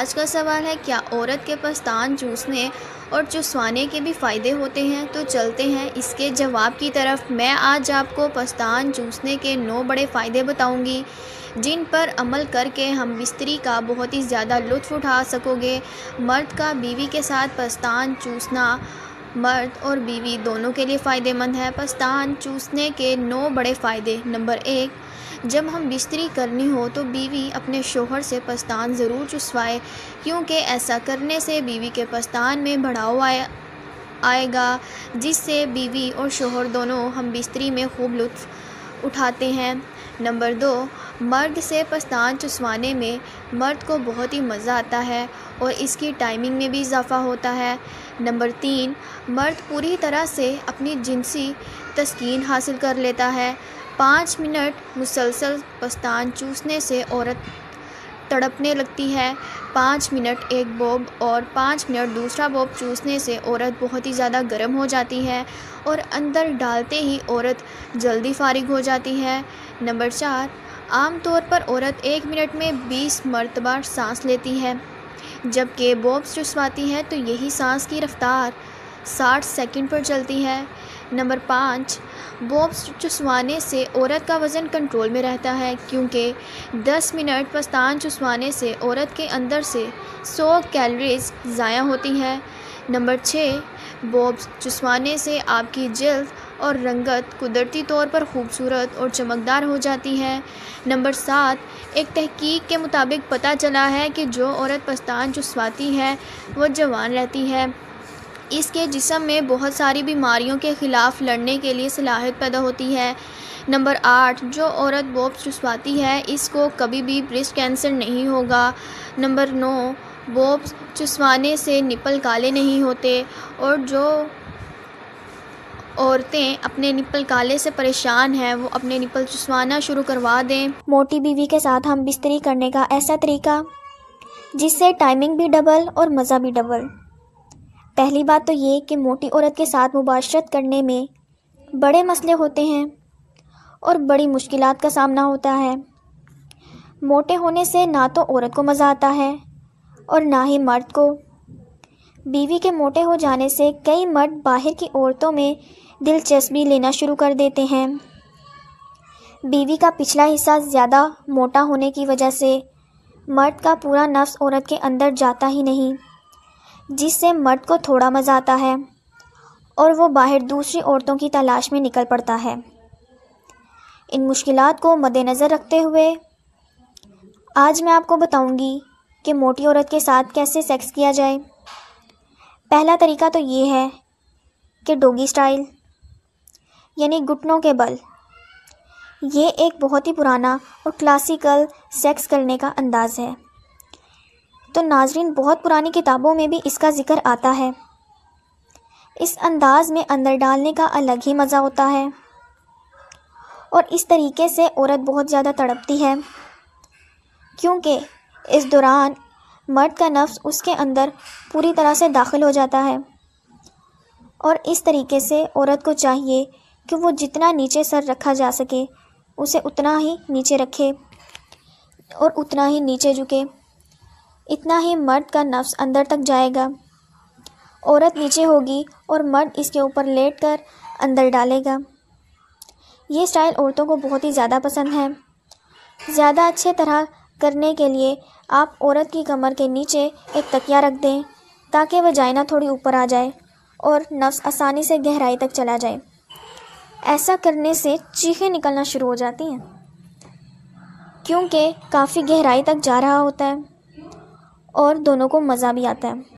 आज का सवाल है, क्या औरत के पस्तान चूसने और चुसवाने के भी फ़ायदे होते हैं? तो चलते हैं इसके जवाब की तरफ़। मैं आज आपको पस्तान चूसने के नौ बड़े फ़ायदे बताऊँगी, जिन पर अमल करके हम बिस्तरी का बहुत ही ज़्यादा लुत्फ़ उठा सकोगे। मर्द का बीवी के साथ पस्तान चूसना मर्द और बीवी दोनों के लिए फ़ायदेमंद है। पस्तान चूसने के नौ बड़े फ़ायदे। नंबर एक जब हम बिस्तरी करनी हो तो बीवी अपने शोहर से पस्तान ज़रूर चुसवाए, क्योंकि ऐसा करने से बीवी के पस्तान में बढ़ाव आए आएगा, जिससे बीवी और शोहर दोनों हम बिस्तरी में खूब लुत्फ़ उठाते हैं। नंबर दो, मर्द से पस्तान चुसवाने में मर्द को बहुत ही मज़ा आता है और इसकी टाइमिंग में भी इजाफ़ा होता है। नंबर तीन, मर्द पूरी तरह से अपनी जिनसी तस्कीन हासिल कर लेता है। पाँच मिनट मुसलसल पस्तान चूसने से औरत तड़पने लगती है। पाँच मिनट एक बोब और पाँच मिनट दूसरा बोब चूसने से औरत बहुत ही ज़्यादा गर्म हो जाती है और अंदर डालते ही औरत जल्दी फारिग हो जाती है। नंबर चार, आम तौर पर औरत एक मिनट में बीस मरतबा सांस लेती है। जबकि बॉब्स चुसवाती है तो यही सांस की रफ़्तार साठ सेकंड पर चलती है। नंबर पाँच बॉब्स चुसवाने से औरत का वज़न कंट्रोल में रहता है, क्योंकि दस मिनट पस्तान चुसवाने से औरत के अंदर से सौ कैलोरीज ज़ाया होती है। नंबर छः बॉब्स चुसवाने से आपकी जल्द और रंगत कुदरती तौर पर खूबसूरत और चमकदार हो जाती है। नंबर सात, एक तहकीक के मुताबिक पता चला है कि जो औरत पस्तान चुसवाती है, वह जवान रहती है। इसके जिसम में बहुत सारी बीमारियों के ख़िलाफ़ लड़ने के लिए सलाहियत पैदा होती है। नंबर आठ, जो औरत बोब चुसवाती है, इसको कभी भी ब्रेस्ट कैंसर नहीं होगा। नंबर नौ बोब चुसवाने से निपल काले नहीं होते और जो औरतें अपने निपल काले से परेशान हैं, वो अपने निपल चुसवाना शुरू करवा दें। मोटी बीवी के साथ हम बिस्तरी करने का ऐसा तरीका, जिससे टाइमिंग भी डबल और मज़ा भी डबल पहली बात तो ये कि मोटी औरत के साथ मुबाशरत करने में बड़े मसले होते हैं और बड़ी मुश्किल का सामना होता है। मोटे होने से ना तो औरत को मज़ा आता है और ना ही मर्द को। बीवी के मोटे हो जाने से कई मर्द बाहर की औरतों में दिलचस्पी लेना शुरू कर देते हैं। बीवी का पिछला हिस्सा ज़्यादा मोटा होने की वजह से मर्द का पूरा नफ्स औरत के अंदर जाता ही नहीं। जिससे मर्द को थोड़ा मज़ा आता है और वो बाहर दूसरी औरतों की तलाश में निकल पड़ता है। इन मुश्किलात को मद्देनज़र रखते हुए आज मैं आपको बताऊँगी कि मोटी औरत के साथ कैसे सेक्स किया जाए। पहला तरीका तो ये है कि डोगी स्टाइल, यानी घुटनों के बल, ये एक बहुत ही पुराना और क्लासिकल सेक्स करने का अंदाज़ है। तो नाजरीन, बहुत पुरानी किताबों में भी इसका ज़िक्र आता है। इस अंदाज में अंदर डालने का अलग ही मज़ा होता है। और इस तरीके से औरत बहुत ज़्यादा तड़पती है, क्योंकि इस दौरान मर्द का नफ्स उसके अंदर पूरी तरह से दाखिल हो जाता है। और इस तरीके से औरत को चाहिए कि वो जितना नीचे सर रखा जा सके, उसे उतना ही नीचे रखे और उतना ही नीचे झुके। इतना ही मर्द का नफ्स अंदर तक जाएगा। औरत नीचे होगी और मर्द इसके ऊपर लेट कर अंदर डालेगा। ये स्टाइल औरतों को बहुत ही ज़्यादा पसंद है। ज़्यादा अच्छे तरह करने के लिए आप औरत की कमर के नीचे एक तकिया रख दें, ताकि वह जाइना थोड़ी ऊपर आ जाए और नफ्स आसानी से गहराई तक चला जाए। ऐसा करने से चीखें निकलना शुरू हो जाती हैं, क्योंकि काफ़ी गहराई तक जा रहा होता है। और दोनों को मज़ा भी आता है।